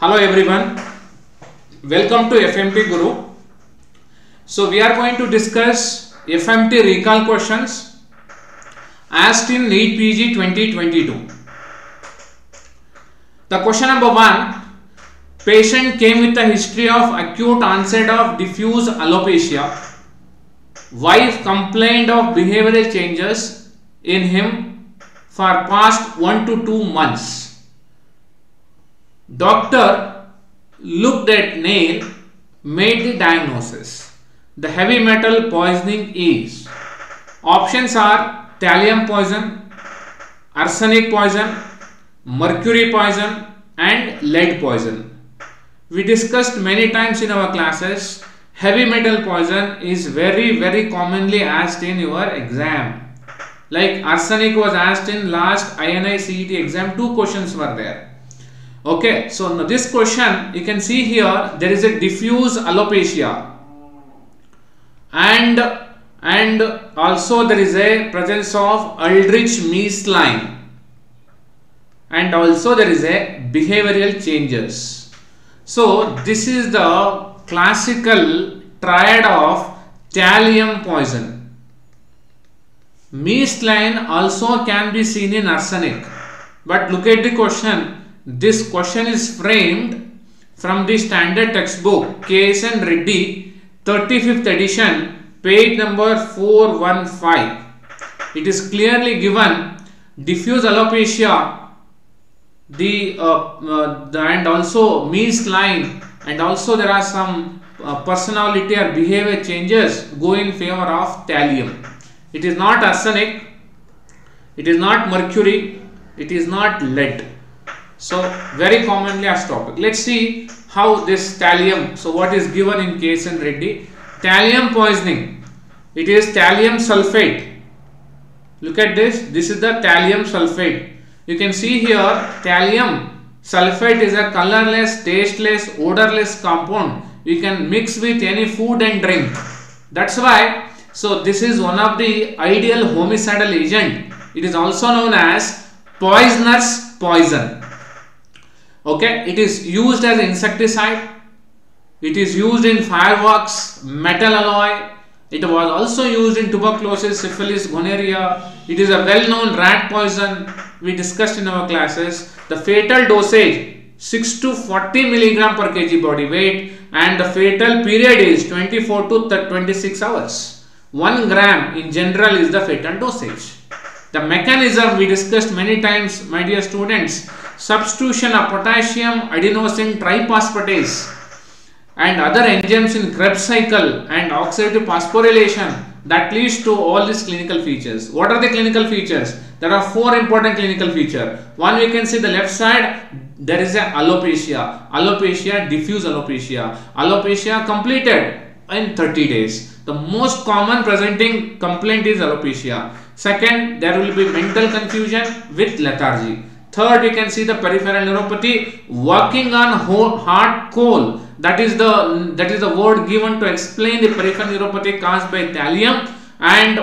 Hello everyone, welcome to FMT Guru. So we are going to discuss FMT recall questions asked in NEET PG 2022. The question number one, patient came with a history of acute onset of diffuse alopecia. Wife complained of behavioral changes in him for past 1 to 2 months. Doctor looked at nail, made the diagnosis. The heavy metal poisoning is options are thallium poison, arsenic poison, mercury poison, and lead poison. We discussed many times in our classes heavy metal poison is very very commonly asked in your exam. Like arsenic was asked in last INI CET exam, two questions were there okay so now this question you can see here there is a diffuse alopecia. And and also there is a presence of Aldrich Mees line. And also there is a behavioral changes. So this is the classical triad of thallium poison. Mees line also can be seen in arsenic. But look at the question this question is framed from the standard textbook KSN Reddy 35th edition page number 415. It is clearly given diffuse alopecia the, uh, uh, the and also Mees line and also there are some uh, personality or behavior changes go in favor of thallium. It is not arsenic, it is not mercury, it is not lead. So very commonly asked topic. Let's see how this thallium. So what is given in KSN Reddy? Thallium poisoning. It is thallium sulfate. Look at this. This is the thallium sulfate. You can see here thallium sulfate is a colorless, tasteless, odorless compound. You can mix with any food and drink. That's why. So this is one of the ideal homicidal agent. It is also known as poisoner's poison okay? It is used as insecticide. It is used in fireworks metal alloy. It was also used in tuberculosis syphilis gonorrhea. It is a well-known rat poison. We discussed in our classes. The fatal dosage 6 to 40 milligram per kg body weight and the fatal period is 24 to 26 hours. 1 gram in general is the fatal dosage. The mechanism we discussed many times my dear students substitution of potassium adenosine triphosphatase and other enzymes in Krebs cycle and oxidative phosphorylation that leads to all these clinical features. What are the clinical features? There are four important clinical features. One we can see the left side there is a alopecia, alopecia diffuse alopecia, alopecia completed in 30 days. The most common presenting complaint is alopecia. Second, there will be mental confusion with lethargy. Third, we can see the peripheral neuropathy working on hard coal. That is the that is the word given to explain the peripheral neuropathy caused by thallium and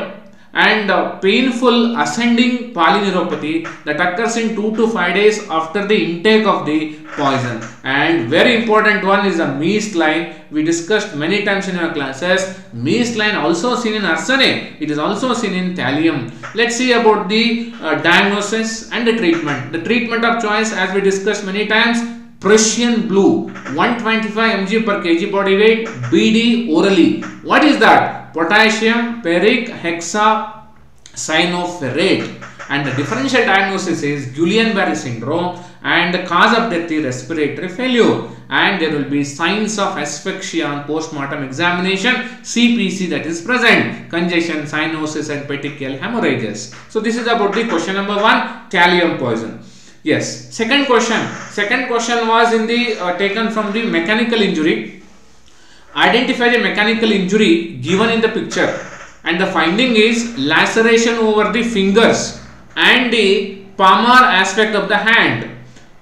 and painful ascending polyneuropathy that occurs in 2 to 5 days after the intake of the poison. And very important one is the Mees line. We discussed many times in our classes. Mees line also seen in arsenic it is also seen in thallium. Let's see about the uh, diagnosis and the treatment. The treatment of choice as we discussed many times Prussian blue. 125 mg per kg body weight BD orally. What is that potassium ferric hexa cyanoferrate and the differential diagnosis is Guillain-Barré syndrome and the cause of death is respiratory failure. And there will be signs of asphyxia on post-mortem examination CPC that is present congestion cyanosis and petechial hemorrhages. So this is about the question number one thallium poison. Yes second question. Second question was in the uh, taken from the mechanical injury Identify the mechanical injury given in the picture and the finding is laceration over the fingers and the palmar aspect of the hand.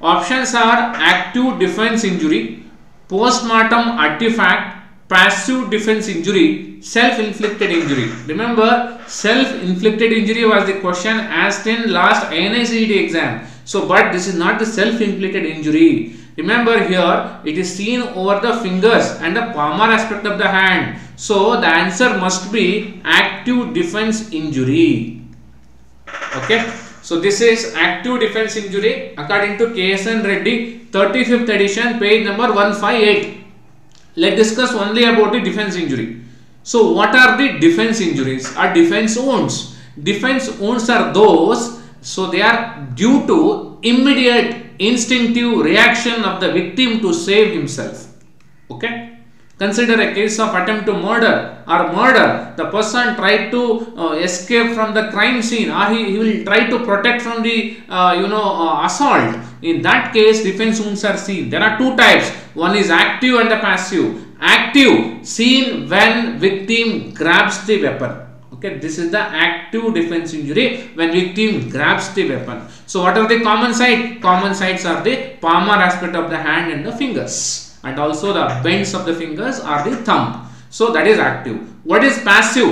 Options are active defense injury, post-mortem artifact, passive defense injury, self-inflicted injury. Remember, self-inflicted injury was the question asked in last INI CET exam. So, but this is not the self-inflicted injury. Remember here, it is seen over the fingers and the palmar aspect of the hand. So the answer must be active defense injury. Okay. So this is active defense injury according to KSN Reddy 35th edition page number 158. Let's discuss only about the defense injury. So what are the defense injuries or defense wounds? Defense wounds are those so they are due to immediate instinctive reaction of the victim to save himself. Okay. Consider a case of attempt to murder or murder. The person tried to uh, escape from the crime scene or he, he will try to protect from the uh, you know uh, assault. In that case, defense wounds are seen. There are two types. One is active and the passive. Active seen when victim grabs the weapon okay this is the active defense injury when victim grabs the weapon. So what are the common site common sites are the palmar aspect of the hand and the fingers. And also the bends of the fingers are the thumb. So that is active. What is passive?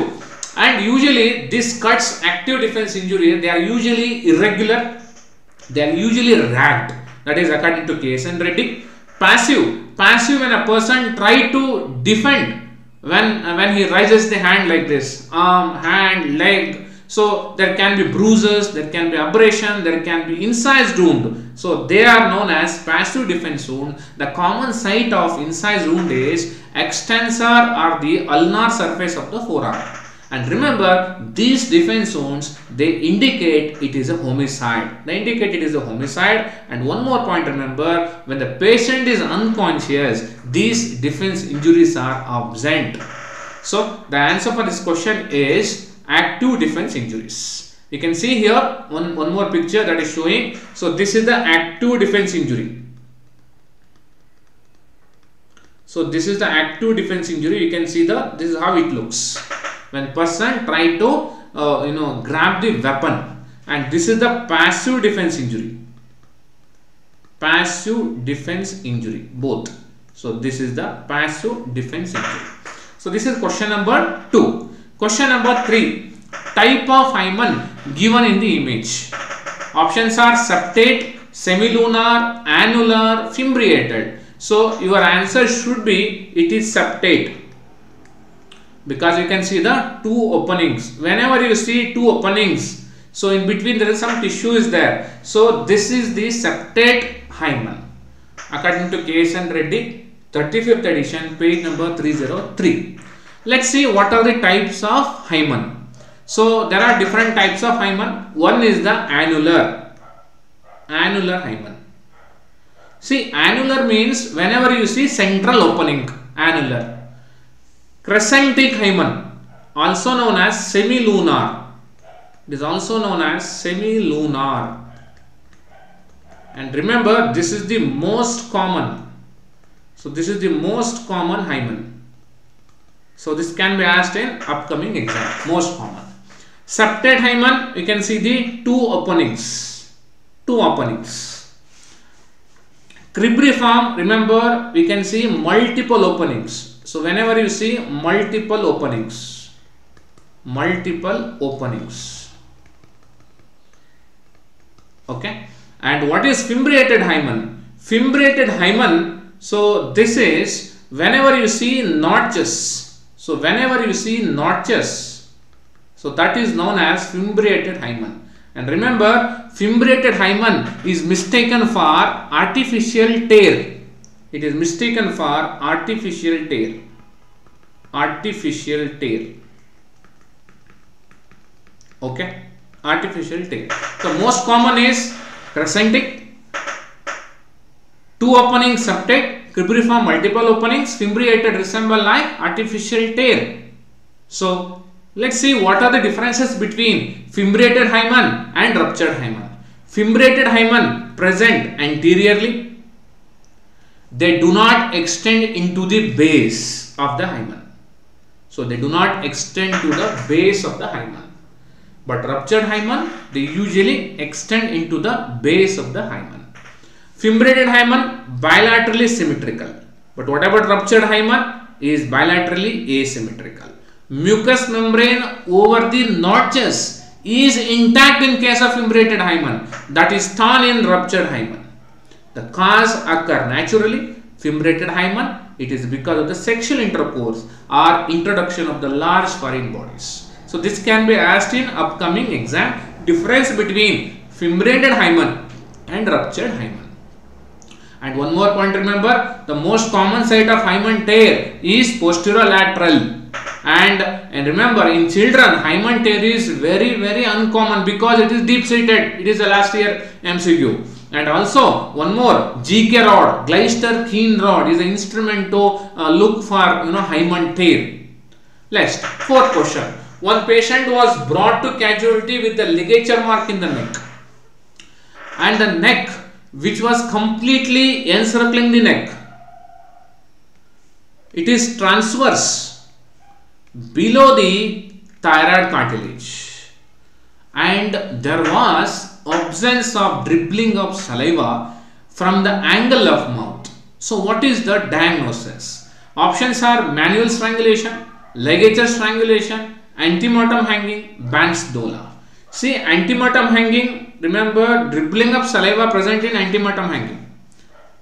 And usually this cuts active defense injury they are usually irregular. They are usually ragged. That is according to KSN Reddy passive. Passive when a person try to defend when uh, when he raises the hand like this arm hand leg so there can be bruises there can be abrasion there can be incised wound. So they are known as passive defense wound. The common site of incised wound is extensor or the ulnar surface of the forearm and remember these defense zones, they indicate it is a homicide. They indicate it is a homicide. And one more point remember when the patient is unconscious these defense injuries are absent. So the answer for this question is active defense injuries. You can see here one one more picture that is showing. So this is the active defense injury. So this is the active defense injury. You can see the this is how it looks when person try to uh, you know grab the weapon and this is the passive defense injury. Passive defense injury both. So this is the passive defense injury. So this is question number 2 question number 3 type of hymen given in the image. Options are septate semilunar annular fimbriated. So your answer should be it is septate because you can see the two openings. Whenever you see two openings so in between there is some tissue is there. So this is the septate hymen. According to KSN Reddy 35th edition page number 303 let's see what are the types of hymen. So there are different types of hymen. One is the annular. Annular hymen. See annular means whenever you see central opening annular Crescentic hymen, also known as semilunar. It is also known as semilunar. And remember, this is the most common. So, this is the most common hymen. So, this can be asked in upcoming exam. Most common. Septate hymen, you can see the two openings. Two openings. Cribriform, remember, we can see multiple openings so whenever you see multiple openings, multiple openings, okay. And what is fimbriated hymen? Fimbriated hymen, so this is whenever you see notches, so whenever you see notches, so that is known as fimbriated hymen. And remember, fimbriated hymen is mistaken for artificial tear it is mistaken for artificial tear. Artificial tear. Okay? Artificial tear. The most common is crescentic. Two openings septate. Cribriform multiple openings. Fimbriated resemble like artificial tear. So let's see what are the differences between fimbriated hymen and ruptured hymen. Fimbriated hymen present anteriorly they do not extend into the base of the hymen. So they do not extend to the base of the hymen. But ruptured hymen, they usually extend into the base of the hymen. Fimbriated hymen, bilaterally symmetrical. But what about ruptured hymen? Is bilaterally asymmetrical. Mucous membrane over the notches is intact in case of fimbriated hymen. That is torn in ruptured hymen The cause occur naturally, fimbriated hymen, it is because of the sexual intercourse or introduction of the large foreign bodies. So this can be asked in upcoming exam, difference between fimbriated hymen and ruptured hymen. And one more point remember, the most common site of hymen tear is posterolateral. And, and remember in children hymen tear is very very uncommon because it is deep seated. It is the last year MCQ. And also one more GK rod, Glaister Keen rod is an instrument to uh, look for you know hymen tear. Next, fourth question. One patient was brought to casualty with a ligature mark in the neck. And the neck which was completely encircling the neck. It is transverse below the thyroid cartilage and there was absence of dribbling of saliva from the angle of mouth. So what is the diagnosis? Options are manual strangulation, ligature strangulation, antemortem hanging, Bansdola. See antemortem hanging, remember dribbling of saliva present in antemortem hanging.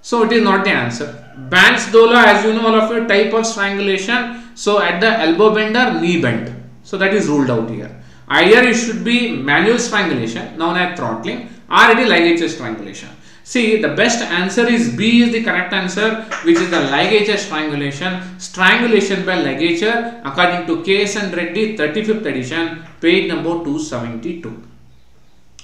So it is not the answer. Bansdola as you know all of you type of strangulation. So at the elbow bend or knee bend. So that is ruled out here. Either it should be manual strangulation known as throttling or it is ligature strangulation. See, the best answer is B is the correct answer, which is the ligature strangulation. Strangulation by ligature according to KSN Reddy 35th edition, page number 272.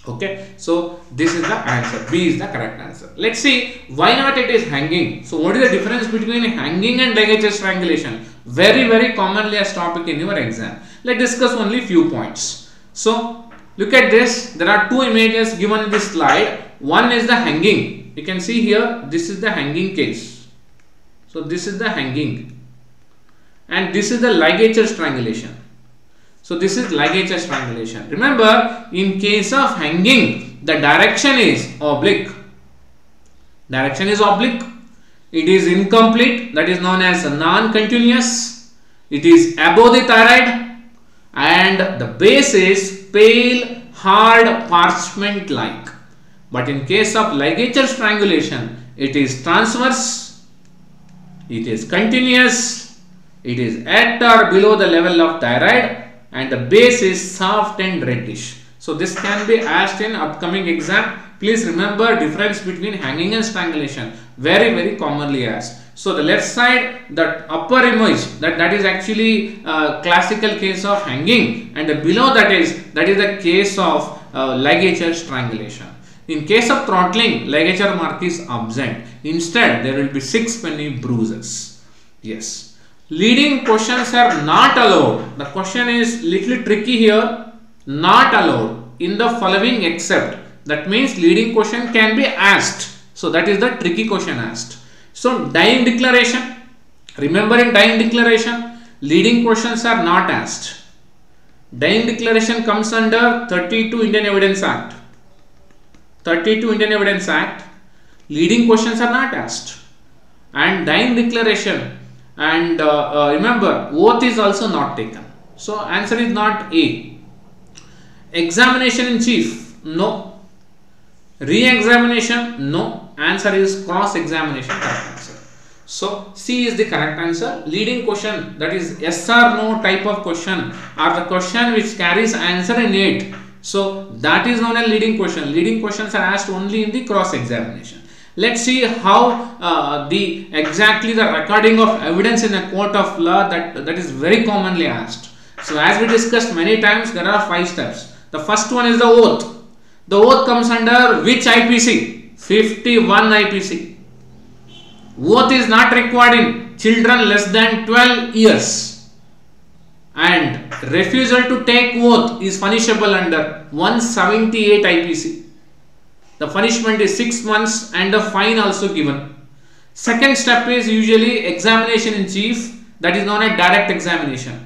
Okay, so this is the answer. B is the correct answer. Let's see why not it is hanging. So, what is the difference between hanging and ligature strangulation? Very, very commonly as topic in your exam. Let's discuss only few points. So, look at this. There are two images given in this slide one is the hanging. You can see here, this is the hanging case. So this is the hanging. And this is the ligature strangulation. So this is ligature strangulation. Remember, in case of hanging, the direction is oblique. Direction is oblique. It is incomplete. That is known as non-continuous. It is above the thyroid. And the base is pale, hard, parchment-like. But in case of ligature strangulation, it is transverse, it is continuous, it is at or below the level of thyroid and the base is soft and reddish. So this can be asked in upcoming exam. Please remember difference between hanging and strangulation. Very very commonly asked. So the left side, that upper image, that, that is actually a classical case of hanging and the below that is, that is the case of uh, ligature strangulation. In case of throttling, ligature mark is absent. Instead, there will be six penny bruises. Yes. Leading questions are not allowed. The question is little tricky here. Not allowed in the following except. That means leading question can be asked. So that is the tricky question asked. So dying declaration. Remember in dying declaration, leading questions are not asked. Dying declaration comes under 32 Indian Evidence Act. 32 Indian Evidence Act, leading questions are not asked. And dying declaration and uh, uh, remember oath is also not taken. So answer is not A. Examination in chief, no. Re-examination, no. Answer is cross-examination. So C is the correct answer. Leading question that is yes or no type of question or the question which carries answer in it so that is known as leading question. Leading questions are asked only in the cross examination. Let's see how uh, the exactly the recording of evidence in a court of law that that is very commonly asked. So as we discussed many times, there are five steps. The first one is the oath. The oath comes under which IPC? 51 IPC. Oath is not required in children less than 12 years and refusal to take oath is punishable under 178 IPC. The punishment is 6 months and a fine also given. Second step is usually examination in chief that is known as direct examination.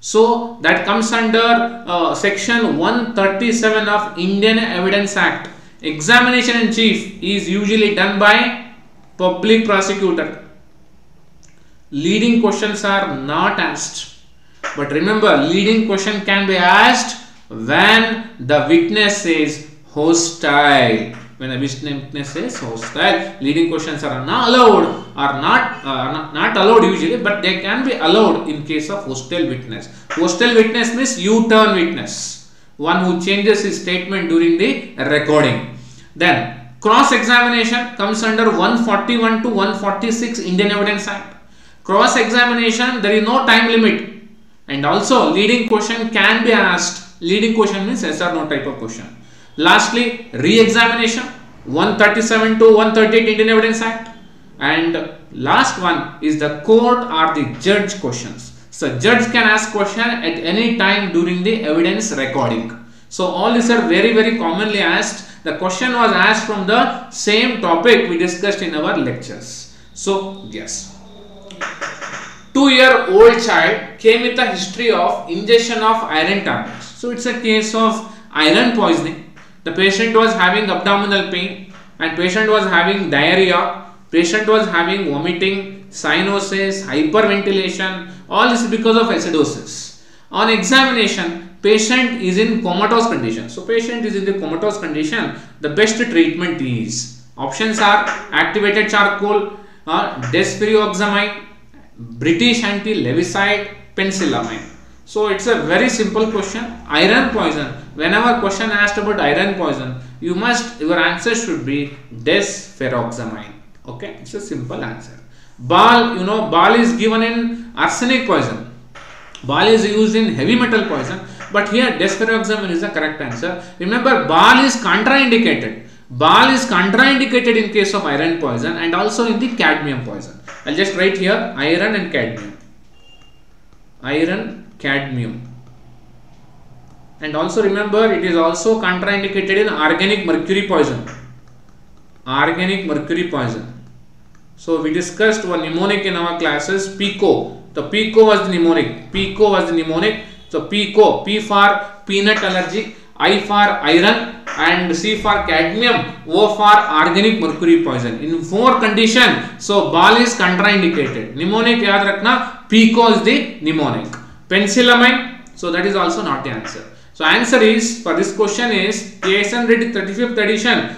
So that comes under uh, section 137 of Indian Evidence Act. Examination in chief is usually done by public prosecutor. Leading questions are not asked but remember, leading question can be asked when the witness is hostile. when the witness is hostile. Leading questions are not allowed or not, uh, not, not allowed usually, but they can be allowed in case of hostile witness. Hostile witness means U-turn witness, one who changes his statement during the recording. Then cross examination comes under 141 to 146 Indian Evidence Act. Cross examination there is no time limit and also leading question can be asked. Leading question means yes or no type of question. Lastly, re-examination 137 to 138 Indian Evidence Act. And last one is the court or the judge questions. So judge can ask question at any time during the evidence recording. So all these are very very commonly asked. The question was asked from the same topic we discussed in our lectures. So yes two year old child came with a history of ingestion of iron tablets. So it's a case of iron poisoning. The patient was having abdominal pain and patient was having diarrhea, patient was having vomiting, cyanosis, hyperventilation, all this is because of acidosis. On examination, patient is in comatose condition. So patient is in the comatose condition, the best treatment is options are activated charcoal, uh, desferrioxamine, British anti-Lewisite penicillamine. So it's a very simple question. Iron poison. Whenever question asked about iron poison, you must your answer should be desferroxamine. Okay, it's a simple answer. BAL, you know, BAL is given in arsenic poison. BAL is used in heavy metal poison, but here desferroxamine is the correct answer. Remember, BAL is contraindicated. BAL is contraindicated in case of iron poison and also in the cadmium poison. I'll just write here iron and cadmium. Iron, cadmium. And also remember it is also contraindicated in organic mercury poison. Organic mercury poison. So we discussed one mnemonic in our classes PICO. The PICO was the mnemonic. PICO was the mnemonic. So PICO, P for peanut allergy, I for iron and C for cadmium, O for organic mercury poison. In four condition, so ball is contraindicated. Mnemonic yaad rakhna, PICO is the mnemonic. Penicillamine, so that is also not the answer. So answer is for this question is KSN Reddy 35th edition,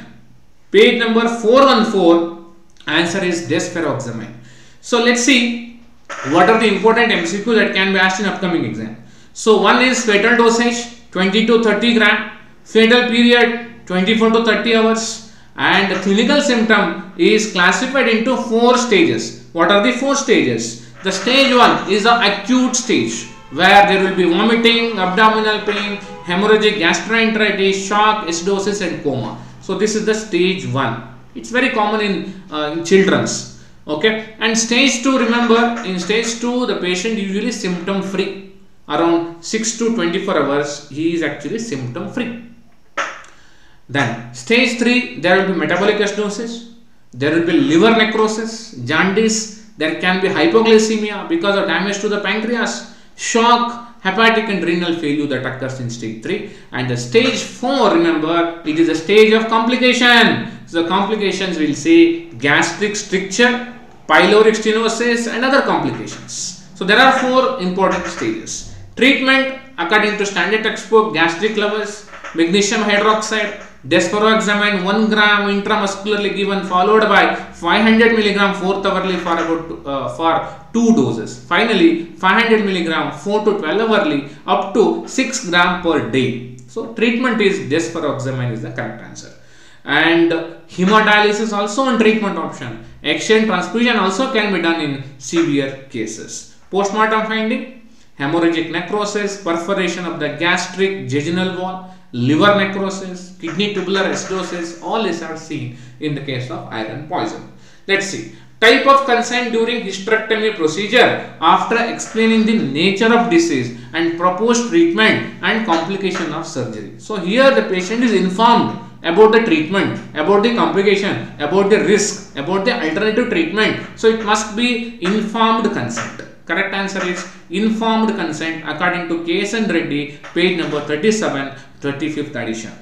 page number 414. Answer is desferroxamine. So let's see what are the important MCQ that can be asked in upcoming exam. So one is fatal dosage 20 to 30 gram. Fatal period 24 to 30 hours. And clinical symptom is classified into four stages. What are the four stages? The stage one is the acute stage where there will be vomiting abdominal pain hemorrhagic gastroenteritis shock acidosis and coma. So this is the stage one. It's very common in, uh, in children's. Okay? And stage 2 remember in stage 2 the patient usually symptom free around 6 to 24 hours he is actually symptom free then stage 3 there will be metabolic acidosis, there will be liver necrosis, jaundice, there can be hypoglycemia because of damage to the pancreas, shock, hepatic and renal failure that occurs in stage 3 and the stage 4 remember it is a stage of complication. So the complications will see gastric stricture, pyloric stenosis and other complications. So there are four important stages. Treatment according to standard textbook gastric lavage, magnesium hydroxide, Desferroxamine 1 gram intramuscularly given followed by 500 milligram fourth hourly for about uh, for two doses. Finally 500 milligram 4 to 12 hourly up to 6 gram per day. So treatment is desferroxamine is the correct answer. And hemodialysis also a treatment option. Exchange transfusion also can be done in severe cases. Postmortem finding hemorrhagic necrosis, perforation of the gastric jejunal wall, liver necrosis, kidney tubular acidosis, all these are seen in the case of iron poison. Let's see. Type of consent during hysterectomy procedure after explaining the nature of disease and proposed treatment and complication of surgery. So here the patient is informed about the treatment, about the complication, about the risk, about the alternative treatment. So it must be informed consent. Correct answer is informed consent according to KSN Reddy, page number 37, 35th edition.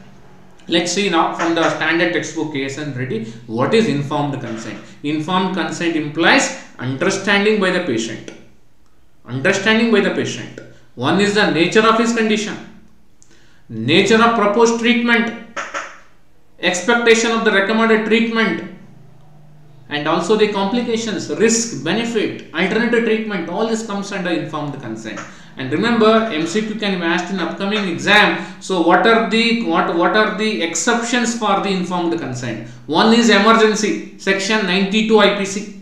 Let's see now from the standard textbook KSN Reddy, what is informed consent? Informed consent implies understanding by the patient. Understanding by the patient. One is the nature of his condition, nature of proposed treatment, expectation of the recommended treatment and also the complications, risk, benefit, alternative treatment, all this comes under informed consent. And remember, MCQ can be asked in upcoming exam. So, what are the what what are the exceptions for the informed consent? One is emergency, section 92 IPC.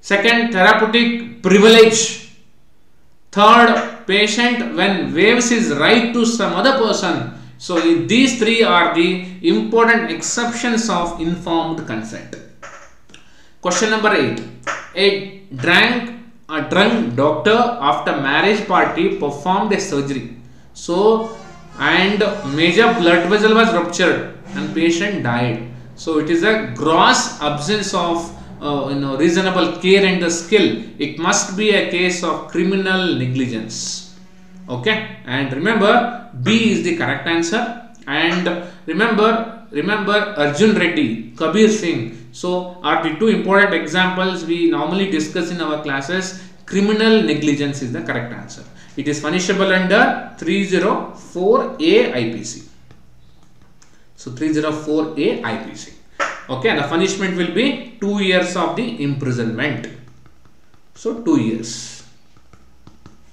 Second, therapeutic privilege. Third, patient when waives his right to some other person. So, these three are the important exceptions of informed consent. Question number 8. A drunk, a drunk doctor after marriage party performed a surgery. So, and major blood vessel was ruptured and patient died. So, it is a gross absence of uh, you know reasonable care and the skill. It must be a case of criminal negligence. Okay, and remember B is the correct answer. And remember, remember Arjun Reddy, Kabir Singh, so are the two important examples we normally discuss in our classes. Criminal negligence is the correct answer. It is punishable under 304A IPC. So 304A IPC. Okay, the punishment will be 2 years of the imprisonment. So 2 years.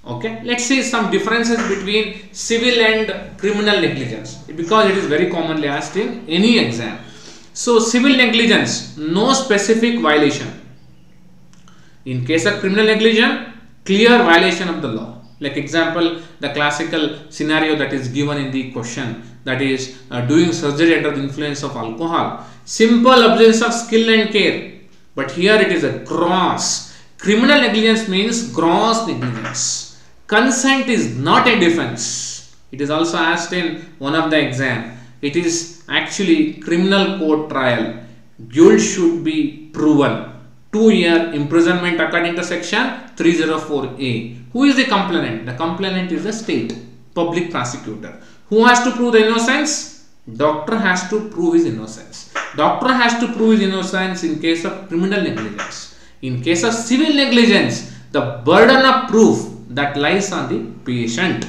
Okay, let's see some differences between civil and criminal negligence because it is very commonly asked in any exam. So, civil negligence, no specific violation. In case of criminal negligence, clear violation of the law. Like example, the classical scenario that is given in the question that is uh, doing surgery under the influence of alcohol. Simple absence of skill and care. But here it is a gross. Criminal negligence means gross negligence. Consent is not a defense. It is also asked in one of the exam it is actually criminal court trial. Guilt should be proven. Two year imprisonment according to section 304a who is the complainant? The complainant is the state public prosecutor. Who has to prove the innocence? Doctor has to prove his innocence. Doctor has to prove his innocence in case of criminal negligence. In case of civil negligence the burden of proof that lies on the patient.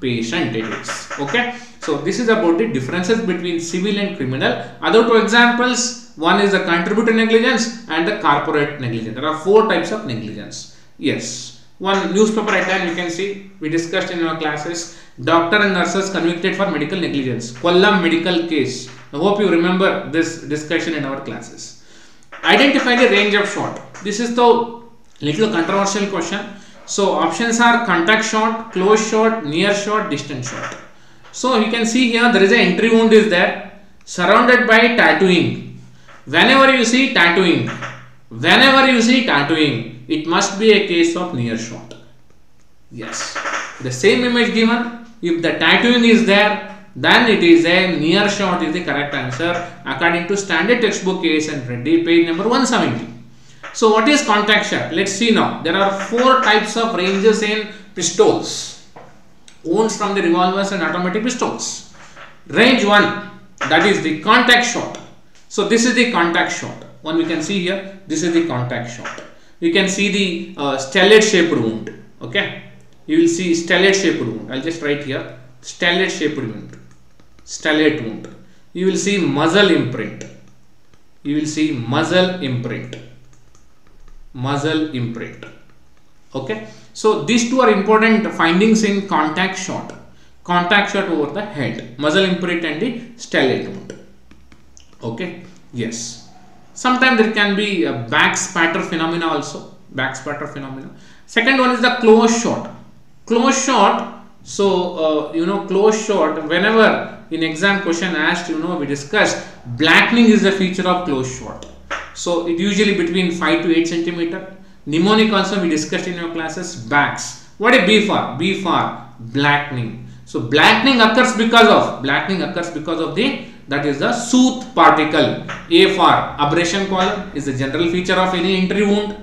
Patient it is. Okay so this is about the differences between civil and criminal. Other two examples, one is the contributor negligence and the corporate negligence. There are four types of negligence. Yes. One newspaper headline you can see, we discussed in our classes, doctor and nurses convicted for medical negligence. Kollam medical case. I hope you remember this discussion in our classes. Identify the range of shot. This is the little controversial question. So options are contact shot, close shot, near shot, distant shot. So you can see here there is an entry wound is there surrounded by tattooing. Whenever you see tattooing, whenever you see tattooing, it must be a case of near shot. Yes, the same image given. If the tattooing is there, then it is a near shot is the correct answer according to standard textbook KSN Reddy page number 170. So what is contact shot? Let's see now. There are four types of ranges in pistols wounds from the revolvers and automatic pistols. Range 1 that is the contact shot. So this is the contact shot. One we can see here this is the contact shot. You can see the uh, stellate shaped wound. Okay. You will see stellate shaped wound. I'll just write here stellate shaped wound. Stellate wound. You will see muzzle imprint. You will see muzzle imprint. Muzzle imprint. Okay so these two are important findings in contact shot. Contact shot over the head, muzzle imprint and the stellate. Okay, yes. Sometimes there can be a back spatter phenomena also, back spatter phenomena. Second one is the close shot. Close shot, so uh, you know close shot whenever in exam question asked you know we discussed blackening is a feature of close shot. So it usually between 5 to 8 centimeter Mnemonic also we discussed in your classes backs. What is B for? B for blackening. So blackening occurs because of blackening occurs because of the that is the soothe particle. A for abrasion collar is the general feature of any entry wound.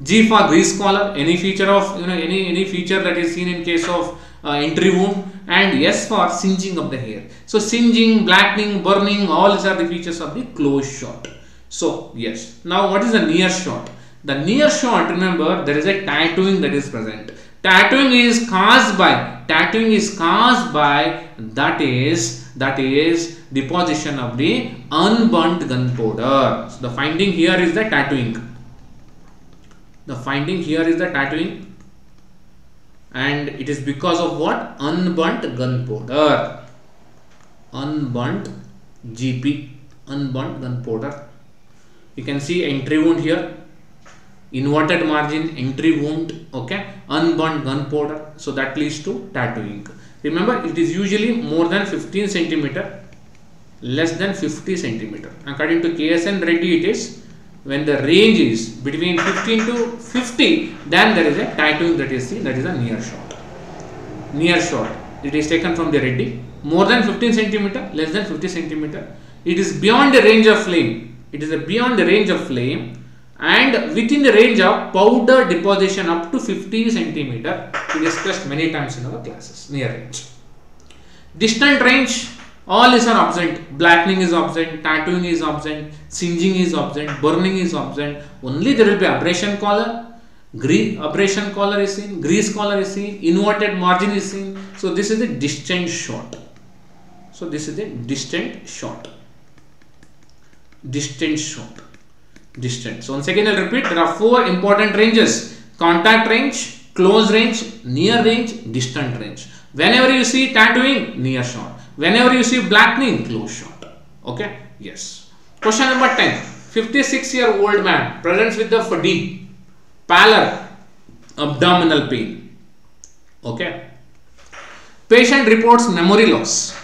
G for grease collar any feature of you know any any feature that is seen in case of uh, entry wound and S for singeing of the hair. So singeing, blackening, burning all these are the features of the close shot. So yes. Now what is the near shot? The near shot, remember, there is a tattooing that is present. tattooing is caused by tattooing is caused by that is that is deposition of the unburnt gunpowder so the finding here is the tattooing. The finding here is the tattooing. And it is because of what? Unburnt gunpowder unburnt gp unburnt gunpowder you can see entry wound here inverted margin entry wound okay? Unburned gunpowder so that leads to tattooing remember it is usually more than 15 centimeter less than 50 centimeter. According to ksn reddy it is when the range is between 15 to 50 then there is a tattooing that is seen that is a near shot. Near shot. It is taken from the reddy. More than 15 centimeter less than 50 centimeter. It is beyond the range of flame. It is a beyond the range of flame and within the range of powder deposition up to 50 centimeter we discussed many times in our classes near range. Distant range all is are absent blackening is absent tattooing is absent singeing is absent burning is absent only there will be abrasion color Gre abrasion color is seen grease color is seen inverted margin is seen. So this is the distant shot. So this is the distant shot. Distant shot distant so once again i'll repeat. There are four important ranges. Contact range close range near range distant range. Whenever you see tattooing near shot. Whenever you see blackening close shot. Okay? Yes. Question number 10 56 year old man presents with the fatigue pallor abdominal pain. Okay? Patient reports memory loss.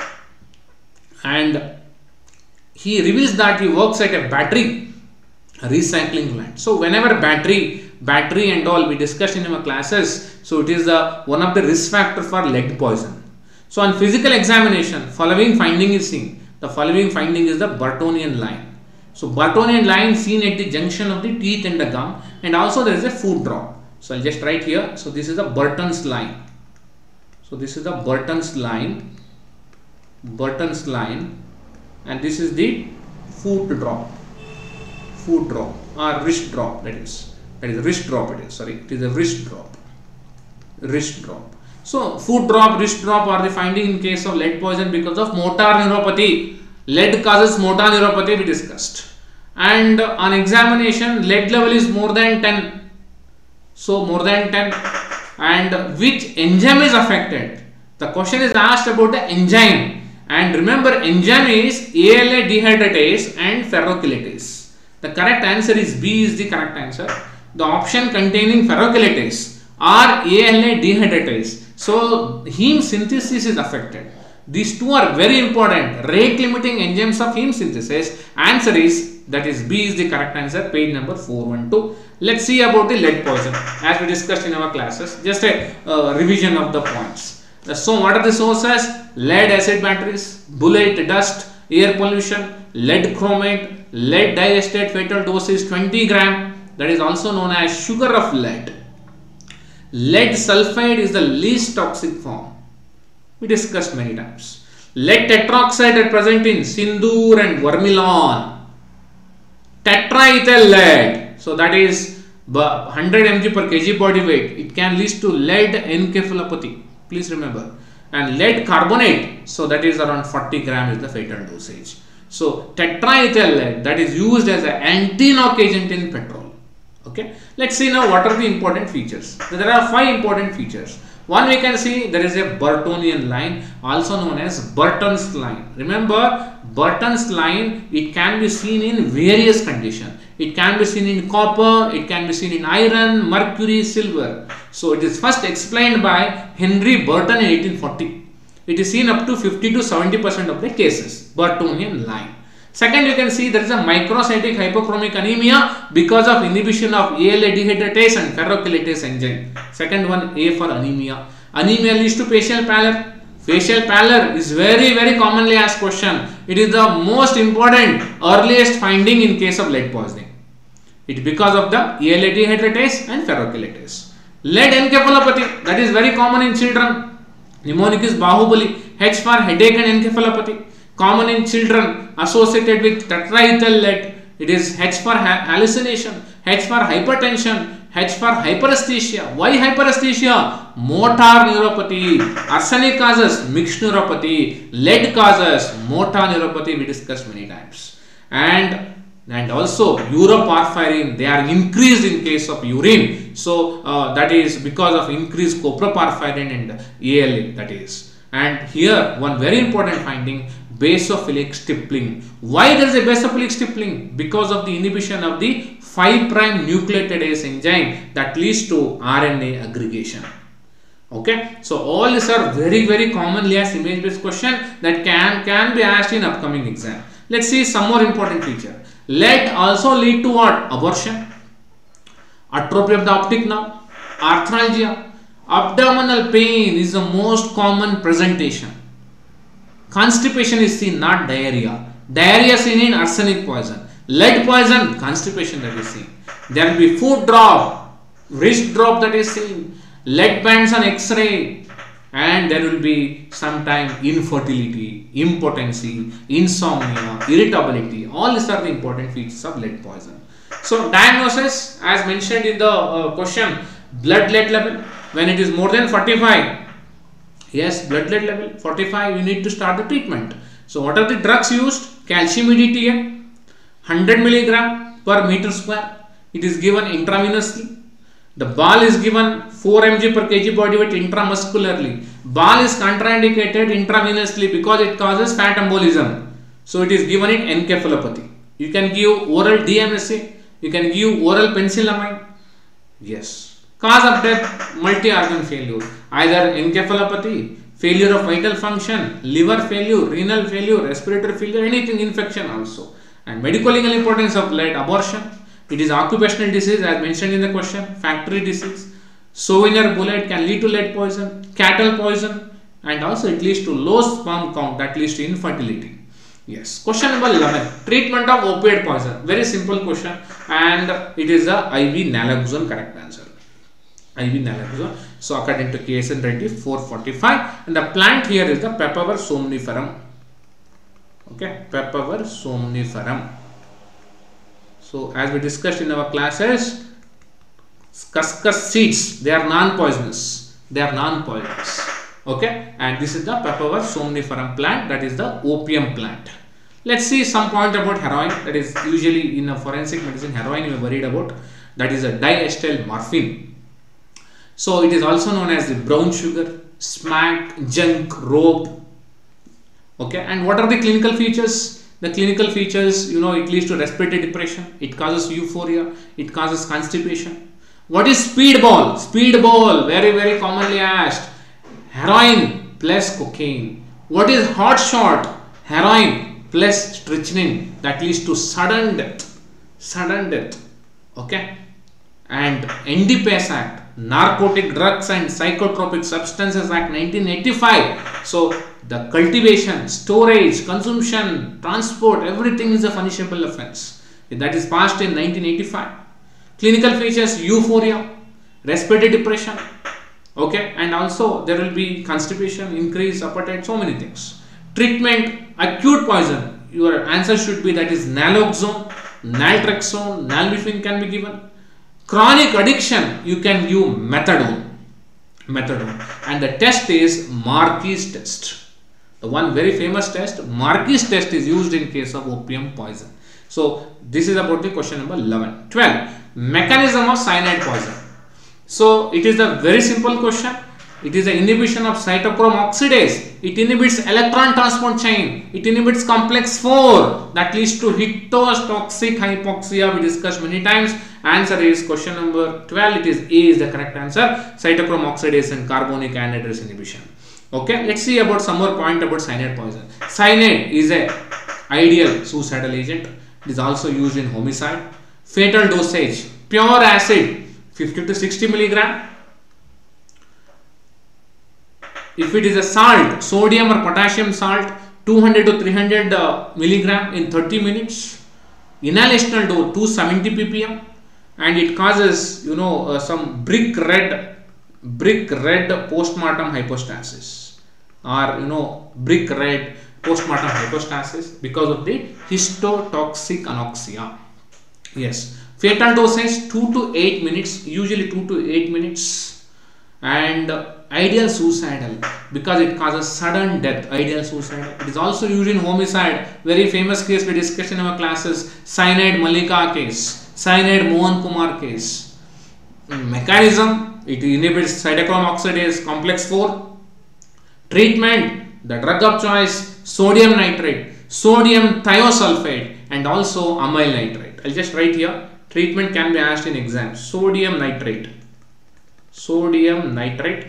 And he reveals that he works at a battery recycling plant so whenever battery battery and all we discussed in our classes so it is the one of the risk factor for lead poison. So on physical examination following finding is seen. The following finding is the Burtonian line. So Burtonian line seen at the junction of the teeth and the gum and also there is a food drop. So I'll just write here. So this is the Burton's line. So this is the Burton's line. Burton's line. And this is the food drop foot drop or wrist drop that is that is wrist drop it is sorry it is a wrist drop wrist drop. So foot drop wrist drop are the finding in case of lead poison because of motor neuropathy. Lead causes motor neuropathy we discussed. And on examination lead level is more than 10 so more than 10 and which enzyme is affected? The question is asked about the enzyme. And remember enzyme is ALA dehydratase and ferrochelatase the correct answer is B is the correct answer. The option containing ferrochelatase or ALA dehydratase. So heme synthesis is affected. These two are very important. Rate limiting enzymes of heme synthesis. Answer is that is B is the correct answer page number 412 let's see about the lead poison as we discussed in our classes. Just a uh, revision of the points. So what are the sources? Lead acid batteries bullet dust air pollution lead chromate lead digestate fatal dose is 20 gram that is also known as sugar of lead. Lead sulfide is the least toxic form. We discussed many times. Lead tetroxide are present in sindoor and vermilion tetraethyl lead. So that is 100 mg per kg body weight. It can lead to lead encephalopathy. Please remember. And lead carbonate. So that is around 40 gram is the fatal dosage so tetraethyl lead that is used as an anti-knock agent in petrol okay let's see now what are the important features there are five important features one we can see there is a Burtonian line also known as Burton's line. Remember Burton's line it can be seen in various conditions. It can be seen in copper, it can be seen in iron, mercury, silver. So it is first explained by Henry Burton in 1840. It is seen up to 50 to 70 percent of the cases. Burtonian line. Second, you can see there is a microcytic hypochromic anemia because of inhibition of ALA dehydratase and ferrochelatase enzyme. Second one, A for anemia. Anemia leads to facial pallor. Facial pallor is very very commonly asked question. It is the most important earliest finding in case of lead poisoning. It because of the ALA dehydratase and ferrochelatase. Lead encephalopathy that is very common in children. Mnemonic is Bahubali. H for headache and encephalopathy common in children associated with tetraethyl lead. It is H for hallucination, H for hypertension, H for hyperesthesia. Why hyperesthesia? Motor neuropathy. Arsenic causes mixed neuropathy. Lead causes motor neuropathy. We discussed many times. And and also uroporphyrin they are increased in case of urine so uh, that is because of increased coproporphyrin and ALA that is and here one very important finding basophilic stippling. Why there is a basophilic stippling? Because of the inhibition of the 5 prime nucleotidase enzyme that leads to RNA aggregation. Okay? So all these are very very commonly asked image based question that can can be asked in upcoming exam. Let's see some more important feature. Lead also lead to what? Abortion, atrophy of the optic nerve, arthralgia, abdominal pain is the most common presentation. Constipation is seen, not diarrhea. Diarrhea seen in arsenic poison. Lead poison, constipation that is seen. There will be foot drop, wrist drop that is seen. Lead bands on X-ray, and there will be sometime infertility, impotency, insomnia, irritability. All these are the important features of lead poison. So diagnosis as mentioned in the uh, question blood lead level when it is more than 45 yes blood lead level 45 you need to start the treatment. So what are the drugs used? Calcium EDTA 100 milligram per meter square it is given intravenously the BAL is given 4 mg per kg body weight intramuscularly. BAL is contraindicated intravenously because it causes fat embolism. So it is given in encephalopathy. You can give oral DMSA. You can give oral penicillamine. Yes. Cause of death, multi-organ failure. Either encephalopathy, failure of vital function, liver failure, renal failure, respiratory failure, anything infection also. And medical legal importance of lead abortion, it is occupational disease as mentioned in the question, factory disease. Souvenir bullet can lead to lead poison, cattle poison and also it leads to low sperm count that leads to infertility. Yes. Question number 11. Treatment of opioid poison. Very simple question and it is the IV naloxone correct answer. IV naloxone. So according to KSN Reddy 445 and the plant here is the Papaver somniferum. Okay. Papaver somniferum. So as we discussed in our classes, cuscus seeds, they are non-poisonous. They are non-poisonous. Okay. And this is the Papaver somniferum plant that is the opium plant. Let's see some point about heroin that is usually in a forensic medicine heroin we are worried about that is a diacetyl morphine. So it is also known as the brown sugar, smack, junk, rope. Okay. And what are the clinical features? the clinical features you know it leads to respiratory depression it causes euphoria it causes constipation. What is speedball? Speedball very very commonly asked. Heroin plus cocaine. What is hot shot? Heroin plus strychnine. That leads to sudden death. Sudden death. Okay? And NDPS Act Narcotic Drugs and Psychotropic Substances Act 1985 so the cultivation, storage, consumption, transport, everything is a punishable offense. That is passed in 1985. Clinical features euphoria, respiratory depression, okay, and also there will be constipation, increase appetite, so many things. Treatment, acute poison, your answer should be that is naloxone, naltrexone, nalmefene can be given. Chronic addiction, you can give methadone, methadone, and the test is Marquis test the one very famous test, Marquis test is used in case of opium poison. So this is about the question number 11. 12. Mechanism of cyanide poison. So it is a very simple question. It is the inhibition of cytochrome oxidase. It inhibits electron transport chain. It inhibits complex 4 that leads to toxic hypoxia. We discussed many times. Answer is question number 12. It is A is the correct answer. Cytochrome oxidase and carbonic anhydrase inhibition okay let's see about some more point about cyanide poison cyanide is a ideal suicidal agent it is also used in homicide fatal dosage pure acid 50 to 60 milligram if it is a salt sodium or potassium salt 200 to 300 uh, milligram in 30 minutes. Inhalational dose 270 ppm. And it causes you know uh, some brick red brick red postmortem hypostasis. Or you know brick red postmortem hypostasis because of the histotoxic anoxia. Yes. Fatal is 2 to 8 minutes, usually 2 to 8 minutes. And ideal suicidal because it causes sudden death, ideal suicidal. It is also used in homicide. Very famous case we discussed in our classes, cyanide Mallika case, cyanide Mohan Kumar case. Hmm, mechanism, it inhibits cytochrome oxidase complex 4. Treatment, the drug of choice, sodium nitrate, sodium thiosulfate and also amyl nitrate. I'll just write here treatment can be asked in exams sodium nitrate sodium nitrate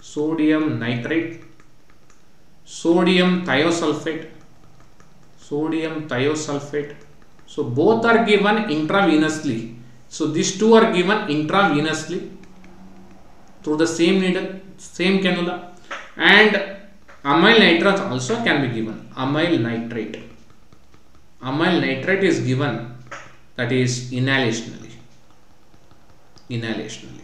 sodium nitrate sodium thiosulfate sodium thiosulfate. So both are given intravenously. So these two are given intravenously through the same needle same cannula. And amyl nitrate also can be given amyl nitrate. Amyl nitrate is given that is inhalationally inhalationally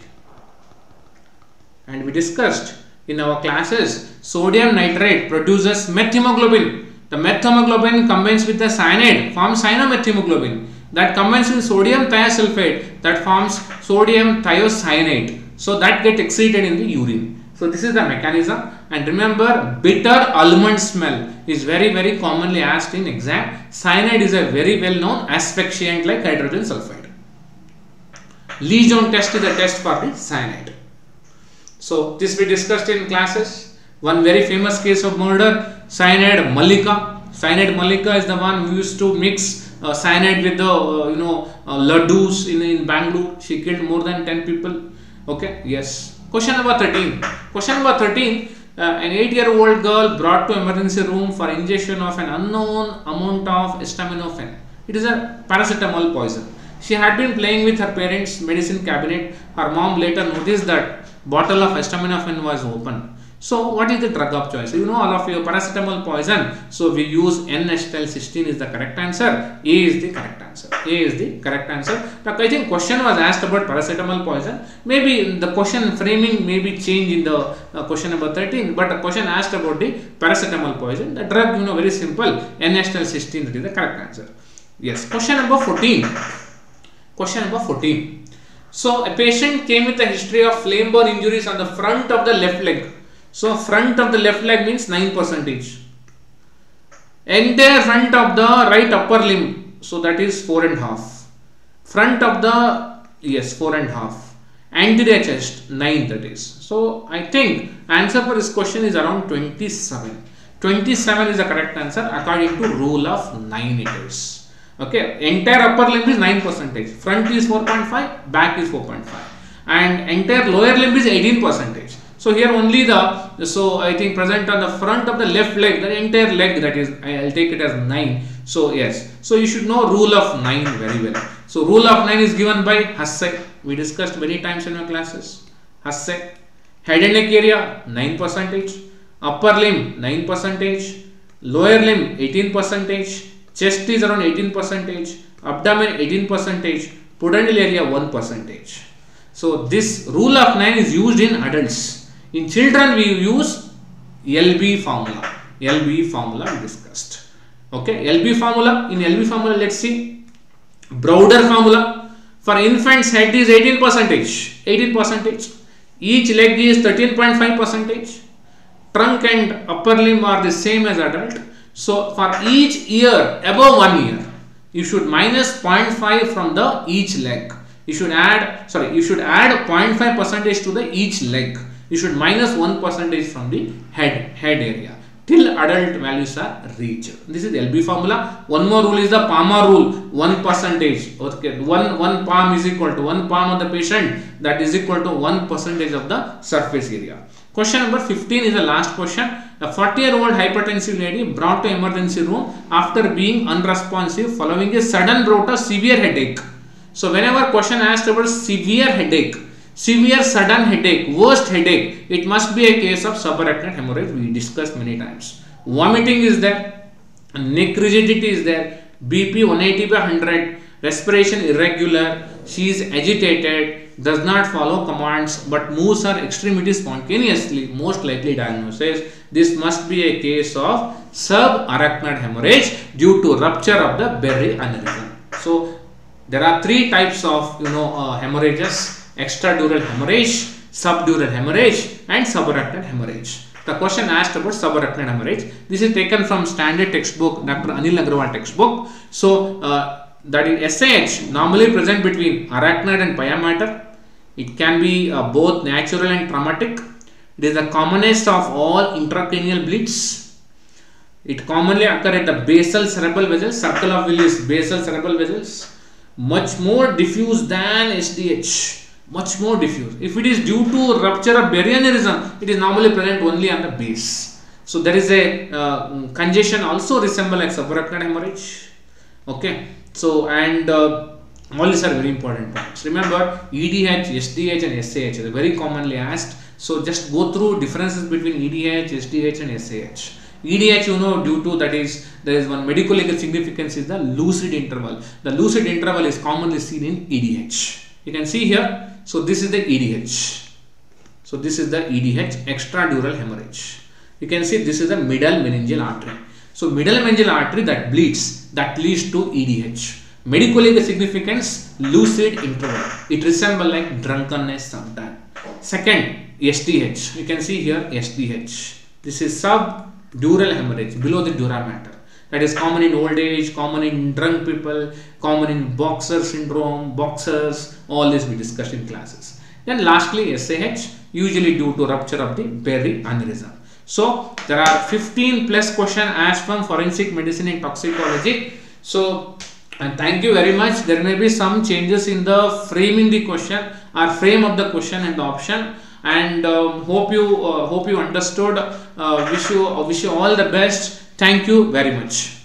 and we discussed in our classes sodium nitrate produces methemoglobin the methemoglobin combines with the cyanide forms cyanomethemoglobin that combines with sodium thiosulfate that forms sodium thiocyanate. So that get excreted in the urine. So this is the mechanism. And remember bitter almond smell is very very commonly asked in exam. Cyanide is a very well known asphyxiant like hydrogen sulfide. Lejeune test is a test for the cyanide so this we discussed in classes. One very famous case of murder, cyanide Mallika. Cyanide Mallika is the one who used to mix uh, cyanide with the uh, you know uh, laddus in, in Bangalore. She killed more than 10 people. Okay, yes. Question number 13. Question number 13. Uh, an 8 year old girl brought to emergency room for ingestion of an unknown amount of acetaminophen. It is a paracetamol poison. She had been playing with her parents' medicine cabinet. Her mom later noticed that bottle of acetaminophen was open. So what is the drug of choice? You know all of your paracetamol poison. So we use N-acetylcysteine is the correct answer. A is the correct answer. A is the correct answer. Now I think question was asked about paracetamol poison. Maybe the question framing may be changed in the uh, question number 13. But the question asked about the paracetamol poison. The drug you know very simple. N-acetylcysteine is the correct answer. Yes. Question number 14. Question number 14. So a patient came with a history of flame burn injuries on the front of the left leg. So front of the left leg means 9 percentage. Entire front of the right upper limb. So that is four and half. Front of the yes four and half. Anterior chest 9 that is. So I think answer for this question is around 27. 27 is the correct answer according to rule of 9 it is okay entire upper limb is 9 percentage. Front is 4.5 back is 4.5 and entire lower limb is 18 percentage. So here only the so i think present on the front of the left leg the entire leg that is i'll take it as 9 so yes. So you should know rule of 9 very well. So rule of 9 is given by Hasse. We discussed many times in our classes. Hasse. Head and neck area 9 percentage. Upper limb 9 percentage. Lower limb 18 percentage chest is around 18 percentage abdomen 18 percentage pudendal area 1 percentage. So this rule of 9 is used in adults. In children we use lb formula. Lb formula discussed. Okay lb formula in lb formula let's see. Browder formula for infants head is 18 percentage 18 percentage. Each leg is 13.5 percentage. Trunk and upper limb are the same as adult so for each year above one year, you should minus 0.5 from the each leg. You should add, sorry, you should add 0.5 percentage to the each leg. You should minus 1 percentage from the head, head area till adult values are reached. This is the LB formula. One more rule is the Palmer rule. 1 percentage. Okay, one, one palm is equal to one palm of the patient that is equal to 1 percentage of the surface area. Question number 15 is the last question. A 40 year old hypertensive lady brought to emergency room after being unresponsive following a sudden bout of severe headache. So whenever question asked about severe headache, severe sudden headache, worst headache, it must be a case of subarachnoid hemorrhage we discussed many times. Vomiting is there, neck rigidity is there, BP 180 by 100, respiration irregular, she is agitated, does not follow commands but moves her extremities spontaneously, most likely diagnosis. This must be a case of subarachnoid hemorrhage due to rupture of the berry aneurysm. So, there are three types of you know uh, hemorrhages: extradural hemorrhage, subdural hemorrhage, and subarachnoid hemorrhage. The question asked about subarachnoid hemorrhage. This is taken from standard textbook, Dr. Anil Aggrawal textbook. So uh, that is SAH normally present between arachnoid and pia. It can be uh, both natural and traumatic. It is the commonest of all intracranial bleeds. It commonly occur at the basal cerebral vessels, circle of Willis, basal cerebral vessels. Much more diffuse than SDH much more diffuse. If it is due to rupture of berry aneurysm, it is normally present only on the base. So there is a uh, congestion also resemble like subarachnoid hemorrhage. Okay. So and uh, all these are very important points. Remember EDH, SDH and SAH are very commonly asked. So just go through differences between EDH, SDH and SAH. EDH you know due to that is there is one medical legal significance is the lucid interval. The lucid interval is commonly seen in EDH. You can see here so this is the EDH. So this is the EDH extradural hemorrhage. You can see this is the middle meningeal artery. So middle meningeal artery that bleeds that leads to EDH. Medically the significance lucid interval. It resembles like drunkenness sometimes. Second SDH. You can see here SDH. This is subdural hemorrhage below the dura mater that is common in old age, common in drunk people, common in boxer syndrome, boxers, all this we discussed in classes. Then lastly SAH, usually due to rupture of the berry aneurysm. So there are 15 plus question asked from forensic medicine and toxicology. So and thank you very much. There may be some changes in the framing the question or frame of the question and the option and um, hope you uh, hope you understood uh, wish you uh, wish you all the best Thank you very much.